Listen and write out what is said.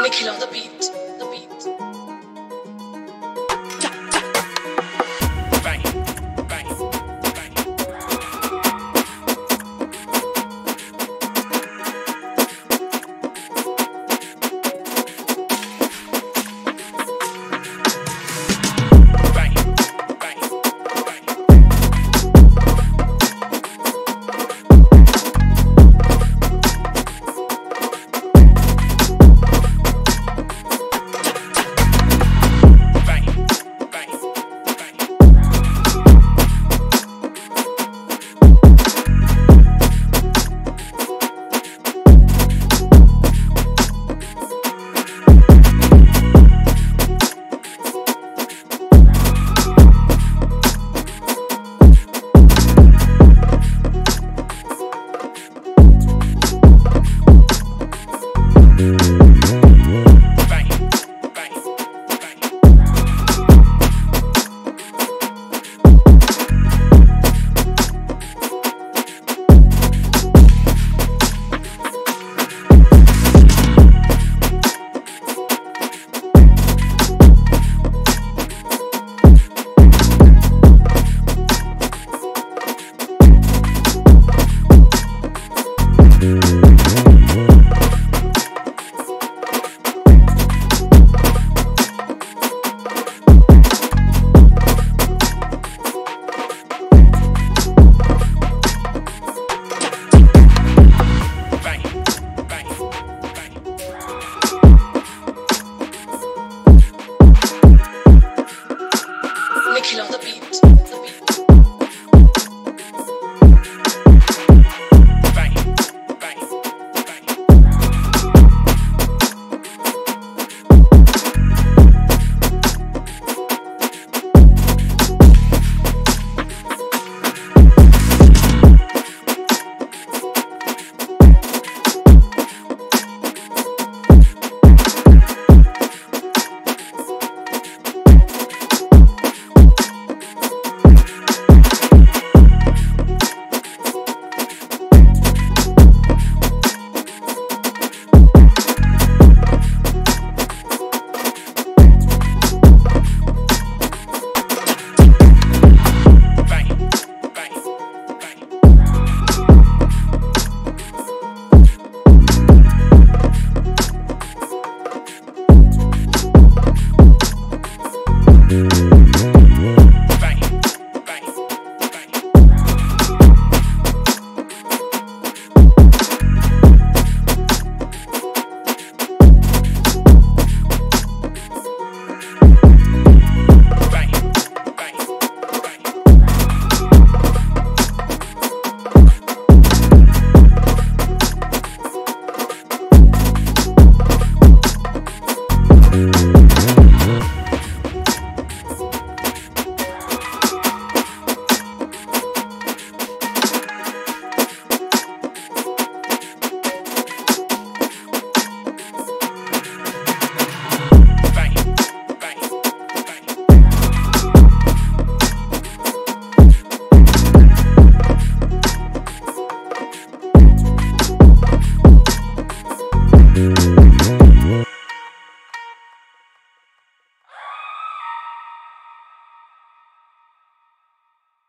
Nikhil on the beat.